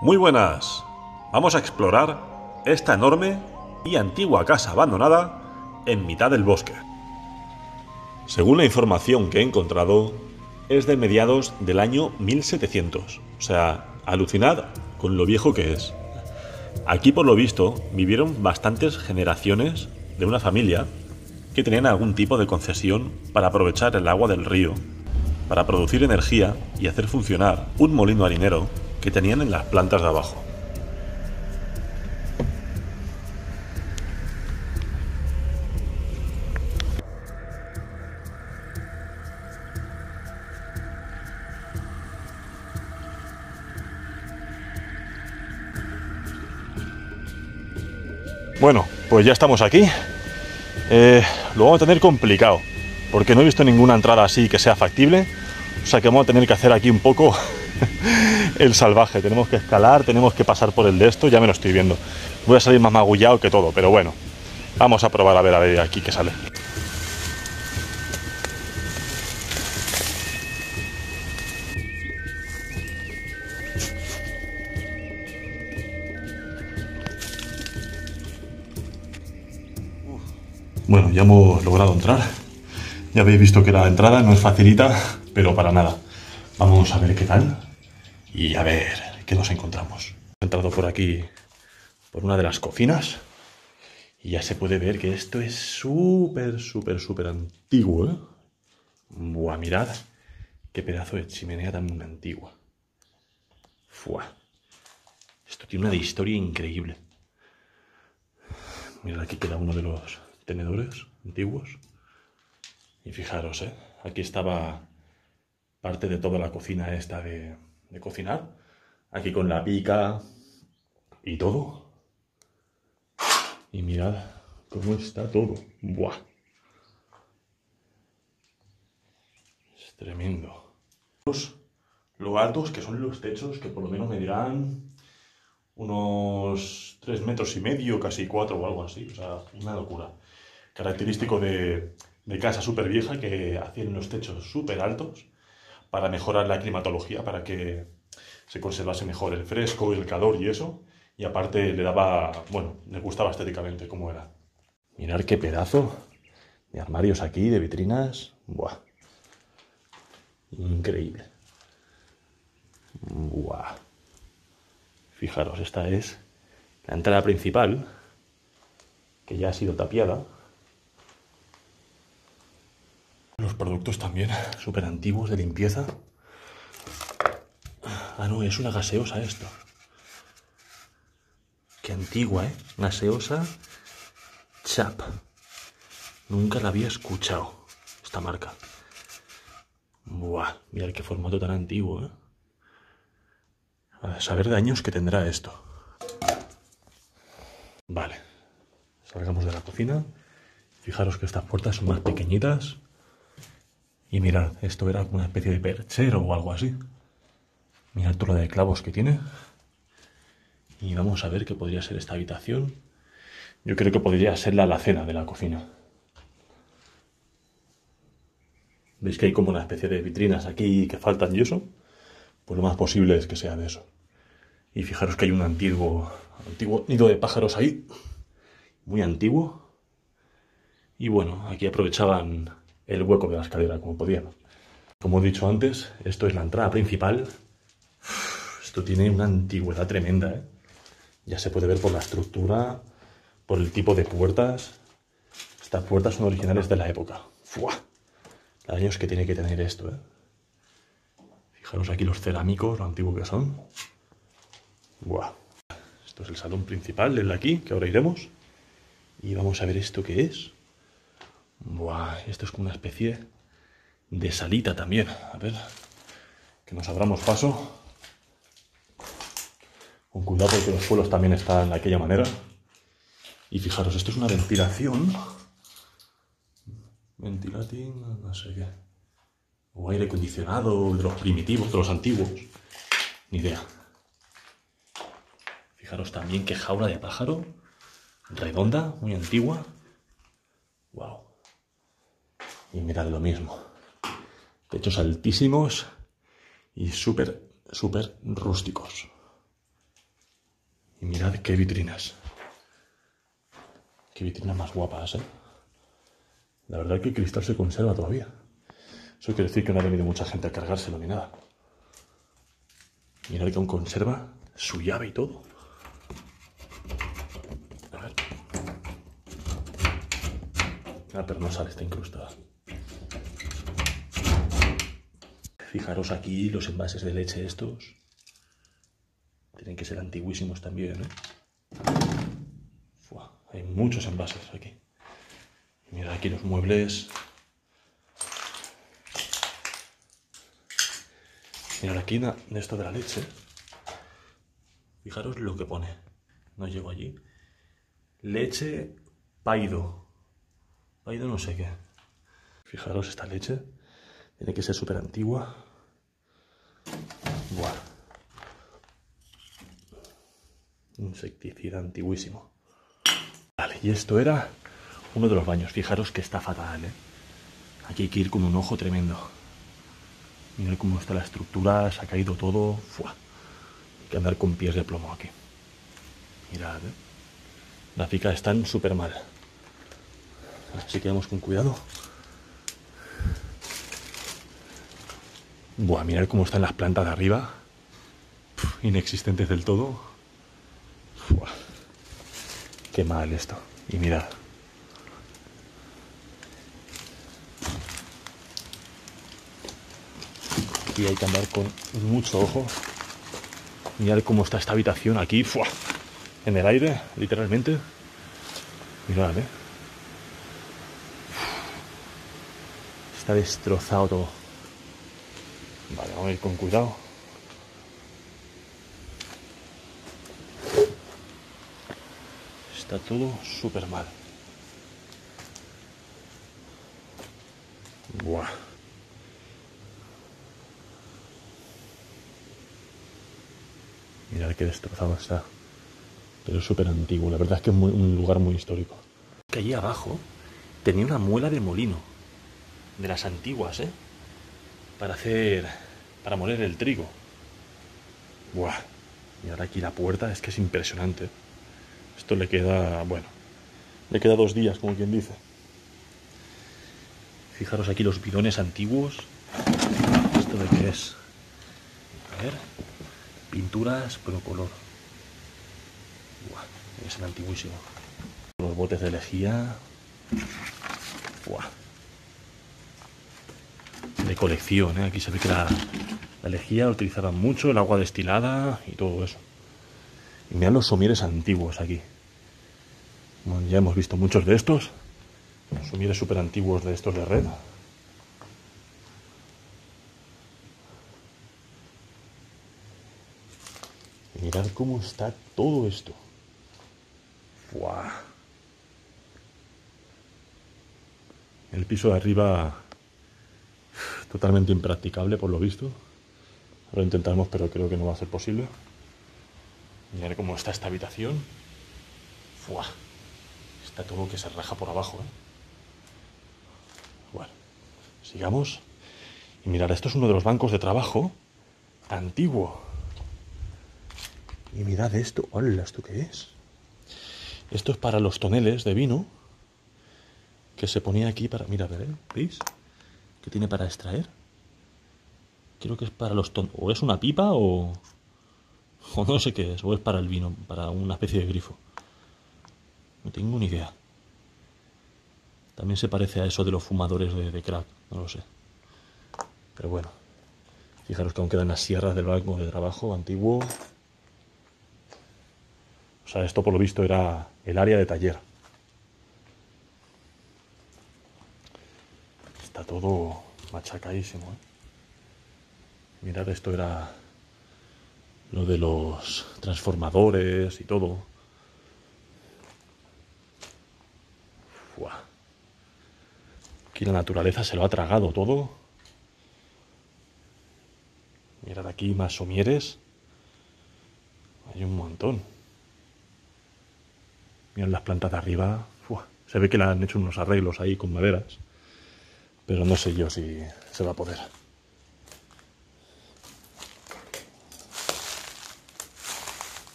Muy buenas. Vamos a explorar esta enorme y antigua casa abandonada en mitad del bosque. Según la información que he encontrado, es de mediados del año 1700. O sea, alucinad con lo viejo que es. Aquí, por lo visto, vivieron bastantes generaciones de una familia que tenían algún tipo de concesión para aprovechar el agua del río, para producir energía y hacer funcionar un molino harinero que tenían en las plantas de abajo. Bueno, pues ya estamos aquí. Eh, lo vamos a tener complicado, porque no he visto ninguna entrada así que sea factible. O sea que vamos a tener que hacer aquí un poco el salvaje. Tenemos que escalar, tenemos que pasar por el de esto, ya me lo estoy viendo. Voy a salir más magullado que todo, pero bueno. Vamos a probar a ver a ver aquí qué sale. Bueno, ya hemos logrado entrar. Ya habéis visto que la entrada no es facilita, pero para nada. Vamos a ver qué tal y a ver qué nos encontramos. He entrado por aquí, por una de las cocinas, y ya se puede ver que esto es súper, súper, súper antiguo. ¿eh? Buah, mirad qué pedazo de chimenea tan antigua. Fua. Esto tiene una historia increíble. Mirad, aquí queda uno de los tenedores antiguos. Y fijaros, ¿eh? aquí estaba parte de toda la cocina esta de, de cocinar. Aquí con la pica y todo. Y mirad cómo está todo. Buah. Es tremendo. Lo altos que son los techos, que por lo menos me dirán unos 3 metros y medio, casi 4 o algo así. O sea, una locura característico de, casa súper vieja que hacían los techos súper altos para mejorar la climatología, para que se conservase mejor el fresco, el calor y eso. Y aparte le daba, bueno, le gustaba estéticamente como era. Mirar qué pedazo de armarios aquí, de vitrinas. Buah. Increíble. Buah. Fijaros, esta es la entrada principal, que ya ha sido tapiada. Los productos también súper antiguos de limpieza. Ah, no, es una gaseosa esto. Qué antigua, ¿eh? Gaseosa Chap. Nunca la había escuchado, esta marca. Buah, mira qué formato tan antiguo, ¿eh? A saber de años que tendrá esto. Vale. Salgamos de la cocina. Fijaros que estas puertas son más pequeñitas. Y mirad, esto era una especie de perchero o algo así. Mirad toda la de clavos que tiene. Y vamos a ver qué podría ser esta habitación. Yo creo que podría ser la alacena de la cocina. ¿Veis que hay como una especie de vitrinas aquí que faltan y eso? Pues lo más posible es que sea de eso. Y fijaros que hay un antiguo, antiguo nido de pájaros ahí. Muy antiguo. Y bueno, aquí aprovechaban el hueco de la escalera como podían. Como he dicho antes, esto es la entrada principal. Esto tiene una antigüedad tremenda, ¿eh? Ya se puede ver por la estructura, por el tipo de puertas. Estas puertas son originales de la época. ¡Fua! Los años que tiene que tener esto, ¿eh? Fijaros aquí los cerámicos, lo antiguo que son. ¡Buah! Esto es el salón principal, el de aquí, que ahora iremos. Y vamos a ver esto que es. Buah, esto es como una especie de salita también. A ver, que nos abramos paso. Con cuidado porque los suelos también están de aquella manera. Y fijaros, esto es una ventilación. Ventilating, no sé qué. O aire acondicionado de los primitivos, de los antiguos. Ni idea. Fijaros también qué jaula de pájaro. Redonda, muy antigua. Wow. Y mirad lo mismo. Techos altísimos y súper, súper rústicos. Y mirad qué vitrinas. Qué vitrinas más guapas, ¿eh? La verdad que el cristal se conserva todavía. Eso quiere decir que no ha venido mucha gente a cargárselo ni nada. Mirad que aún conserva su llave y todo. A ver. Ah, pero no sale, está incrustada. Fijaros aquí los envases de leche estos. Tienen que ser antiguísimos también, ¿eh? hay muchos envases aquí. Mirad aquí los muebles. Mirad aquí de esto de la leche. Fijaros lo que pone. No llego allí. Leche paido. Paido no sé qué. Fijaros esta leche. Tiene que ser súper antigua. Buah. Insecticida antiguísimo. Vale, y esto era uno de los baños. Fijaros que está fatal, ¿eh? Aquí hay que ir con un ojo tremendo. Mirad cómo está la estructura, se ha caído todo. ¡Fua! Hay que andar con pies de plomo aquí. Mirad, ¿eh? Las ficas están súper mal. Así que vamos con cuidado. Buah, mirad cómo están las plantas de arriba. inexistentes del todo. Qué mal esto. Y mirad. Aquí hay que andar con mucho ojo. Mirad cómo está esta habitación aquí. En el aire, literalmente. Mirad, eh. Está destrozado todo. Ir con cuidado. Está todo súper mal. Buah. Mirad qué destrozado está. Pero es súper antiguo. La verdad es que es un lugar muy histórico. Que allí abajo tenía una muela de molino. De las antiguas, ¿eh? Para hacer... Para moler el trigo. Buah. Y ahora aquí la puerta es que es impresionante. Esto le queda, bueno, le queda dos días, como quien dice. Fijaros aquí los bidones antiguos. ¿Esto de qué es? A ver. Pinturas color. Buah, es antiguísimo. Los botes de lejía. Buah. De colección, ¿eh? Aquí se ve que la, la lejía la utilizaban mucho, el agua destilada y todo eso. Y mirad los somieres antiguos aquí. ya hemos visto muchos de estos. Somieres súper antiguos de estos de red. Mirad cómo está todo esto. El piso de arriba totalmente impracticable por lo visto. Lo intentaremos, pero creo que no va a ser posible. Mirad cómo está esta habitación. ¡Fua! Está todo que se raja por abajo, ¿eh? Bueno, sigamos. Y mirad, esto es uno de los bancos de trabajo antiguo. Y mirad esto. ¡Hola! ¿Esto qué es? Esto es para los toneles de vino que se ponía aquí para... Mira, ¿eh? ¿veis? ¿Qué tiene para extraer? Creo que es para los toneles. O es una pipa o... O no sé qué es, o es para el vino, para una especie de grifo. No tengo ni idea. También se parece a eso de los fumadores de, crack, no lo sé. Pero bueno, fijaros que aún quedan las sierras del banco de trabajo antiguo. O sea, esto por lo visto era el área de taller. Está todo machacadísimo. ¿eh? Mirad, esto era lo de los transformadores y todo. Aquí la naturaleza se lo ha tragado todo. Mirad aquí más somieres. Hay un montón. Mirad las plantas de arriba. Se ve que le han hecho unos arreglos ahí con maderas. Pero no sé yo si se va a poder.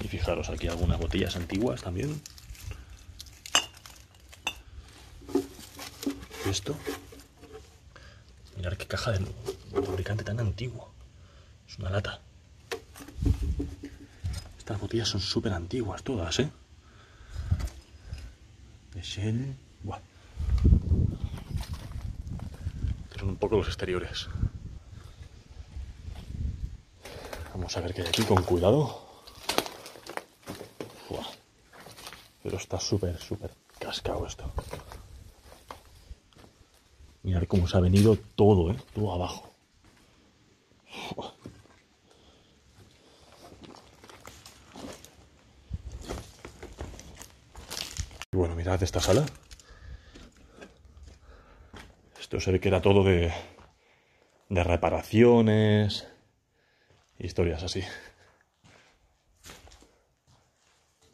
Y fijaros aquí algunas botellas antiguas también. Esto. Mirad qué caja de fabricante tan antiguo. Es una lata. Estas botellas son súper antiguas todas, ¿eh? De Shell. Buah. Pero un poco los exteriores. Vamos a ver qué hay aquí con cuidado. Buah. Pero está súper, súper cascado esto. Mirad cómo se ha venido todo, ¿eh? Todo abajo. Buah. Y bueno, mirad esta sala. Esto se ve que era todo de, de reparaciones, historias así.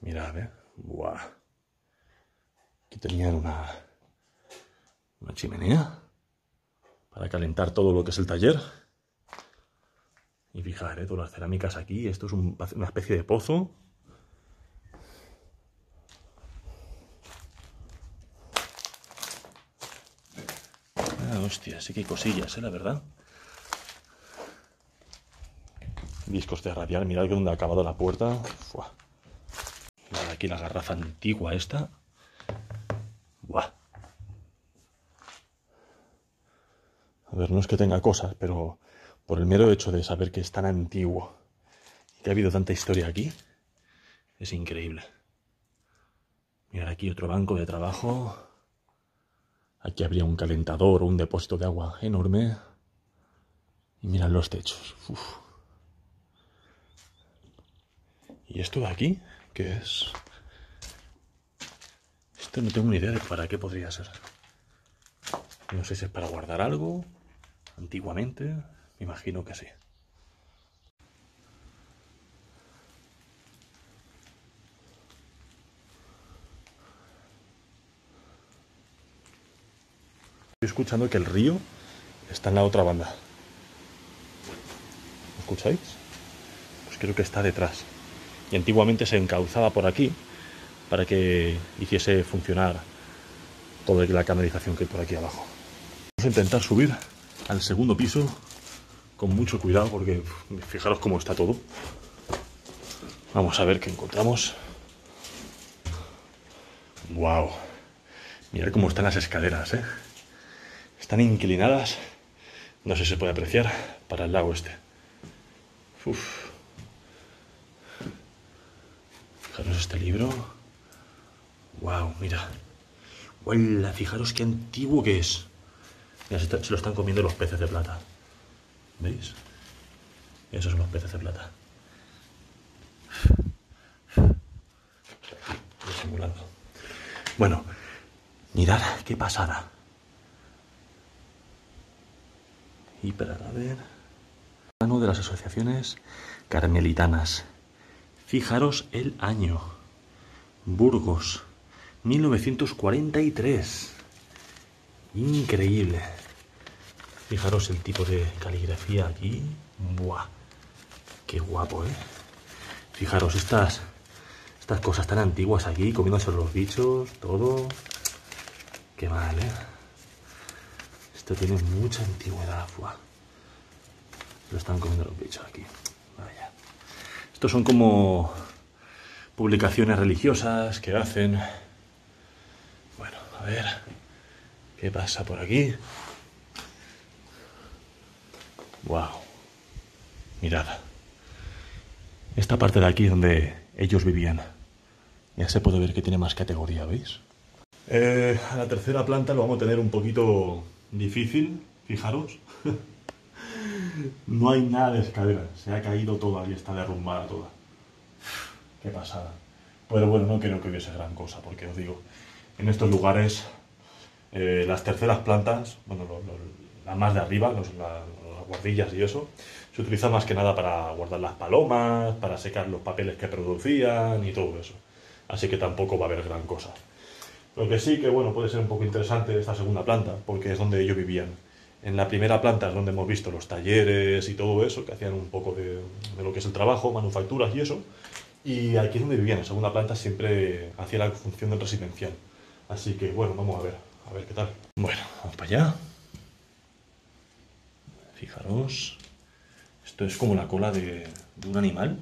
Mirad, ¿eh? Buah. Aquí tenían una, una chimenea para calentar todo lo que es el taller. Y fijar, ¿eh? todas las cerámicas aquí. Esto es un- una especie de pozo. Ah, hostia, sí que hay cosillas, ¿eh? La verdad. Discos de radial, mirad que donde ha acabado la puerta. Mirad aquí la garrafa antigua esta. Buah. A ver, no es que tenga cosas, pero por el mero hecho de saber que es tan antiguo y que ha habido tanta historia aquí, es increíble. Mirad aquí otro banco de trabajo. Aquí habría un calentador o un depósito de agua enorme. Y mirad los techos. ¿Y esto de aquí? ¿Qué es? Esto no tengo ni idea de para qué podría ser. No sé si es para guardar algo. Antiguamente, me imagino que sí. Escuchando que el río está en la otra banda. ¿Lo escucháis? Pues creo que está detrás. Y antiguamente se encauzaba por aquí para que hiciese funcionar toda la canalización que hay por aquí abajo. Vamos a intentar subir al segundo piso con mucho cuidado porque fijaros cómo está todo. Vamos a ver qué encontramos. Wow. Mirad cómo están las escaleras, ¿eh? Están inclinadas. No sé si se puede apreciar para el lago este. Uf. Fijaros este libro. Wow, mira. Huela, fijaros qué antiguo que es. Se, se lo están comiendo los peces de plata. ¿Veis? Esos son los peces de plata. Bueno, mirad qué pasada. Y para ver. Mano de las asociaciones carmelitanas. Fijaros el año. Burgos, 1943. Increíble. Fijaros el tipo de caligrafía aquí. Buah. Qué guapo, ¿eh? Fijaros estas, estas cosas tan antiguas aquí, comiéndose los bichos, todo. Qué mal, ¿eh? Esto tiene mucha antigüedad, buah. Lo están comiendo los bichos aquí. Vaya. Estos son como publicaciones religiosas que hacen. Bueno, a ver. ¿Qué pasa por aquí? Wow. Mirad. Esta parte de aquí donde ellos vivían. Ya se puede ver que tiene más categoría, ¿veis? Eh, a la tercera planta lo vamos a tener un poquito difícil, fijaros. no hay nada de escalera, se ha caído toda y está derrumbada toda. Qué pasada. Pero bueno, no creo que hubiese gran cosa, porque os digo, en estos lugares, eh, las terceras plantas, bueno, lo- más de arriba, las guardillas y eso, se utiliza más que nada para guardar las palomas, para secar los papeles que producían y todo eso. Así que tampoco va a haber gran cosa. Lo que sí que, bueno, puede ser un poco interesante esta segunda planta, porque es donde ellos vivían. En la primera planta es donde hemos visto los talleres y todo eso, que hacían un poco de, de lo que es el trabajo, manufacturas y eso. Y aquí es donde vivía, en segunda planta, siempre hacía la función del residencial. Así que bueno, vamos a ver, a ver qué tal. Bueno, vamos para allá. Fijaros. Esto es como la cola de, un animal.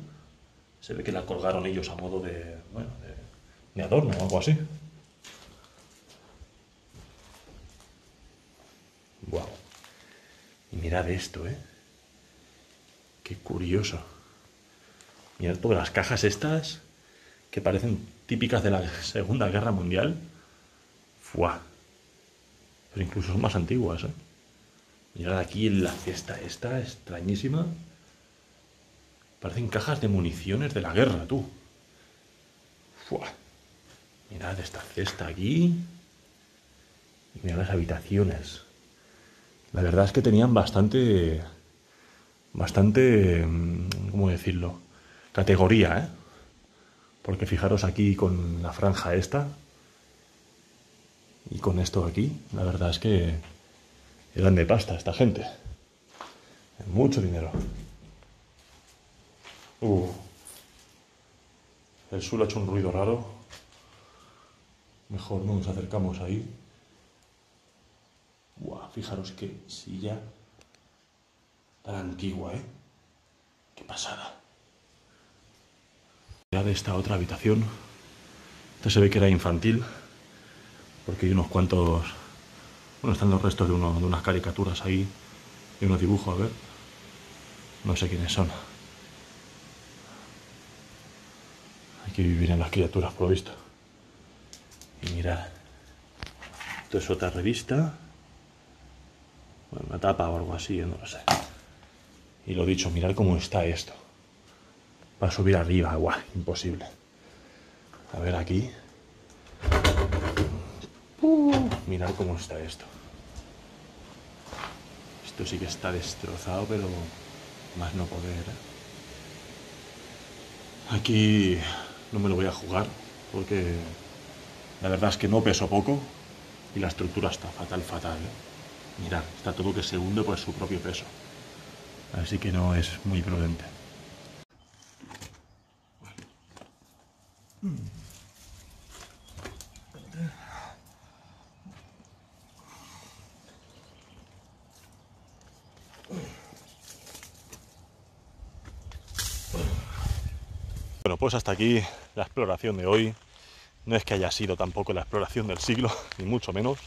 Se ve que la colgaron ellos a modo de, bueno, de, de adorno o algo así. Wow. Y mirad esto, ¿eh? Qué curioso. Mirad todas las cajas estas que parecen típicas de la Segunda Guerra Mundial. ¡Fua! Pero incluso son más antiguas, ¿eh? Mirad aquí la cesta esta, extrañísima. Parecen cajas de municiones de la guerra, tú. ¡Fua! Mirad esta cesta aquí. Y mirad las habitaciones. La verdad es que tenían bastante... Bastante... Mm, ¿Cómo decirlo? Categoría, ¿eh? Porque fijaros aquí con la franja esta. Y con esto aquí. La verdad es que eran de pasta esta gente. Mucho dinero. Uh. El suelo ha hecho un ruido raro. Mejor no nos acercamos ahí. Fijaros qué silla tan antigua, ¿eh? Qué pasada. De esta otra habitación. Esta se ve que era infantil. Porque hay unos cuantos bueno, están los restos de, de unas caricaturas ahí, y unos dibujos, a ver. No sé quiénes son. Hay que vivir en las criaturas, por lo visto. Y mirad. Esto es otra revista. Bueno, una tapa o algo así, no lo sé. Y lo dicho, mirad cómo está esto. Para subir arriba, guau, imposible. A ver aquí. Uh, mirad cómo está esto. Esto sí que está destrozado, pero más no poder. ¿eh? Aquí no me lo voy a jugar, porque la verdad es que no peso poco y la estructura está fatal, fatal. ¿eh? Mirad, está todo que se hunde por su propio peso. Así que no es muy prudente. Bueno, pues hasta aquí la exploración de hoy. No es que haya sido tampoco la exploración del siglo, ni mucho menos,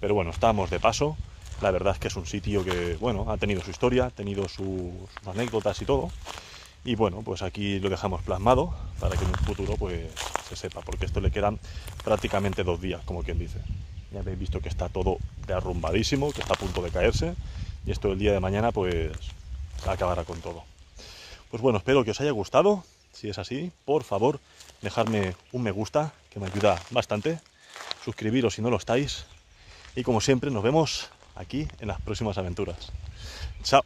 pero bueno, estamos de paso. La verdad es que es un sitio que, bueno, ha tenido su historia, ha tenido sus anécdotas y todo. Y bueno, pues aquí lo dejamos plasmado para que en un futuro pues se sepa, porque esto le quedan prácticamente dos días, como quien dice. Ya habéis visto que está todo derrumbadísimo, que está a punto de caerse, y esto el día de mañana pues acabará con todo. Pues bueno, espero que os haya gustado. Si es así, por favor, dejadme un me gusta, que me ayuda bastante. Suscribiros si no lo estáis. Y como siempre, nos vemos aquí en las próximas aventuras. Chao.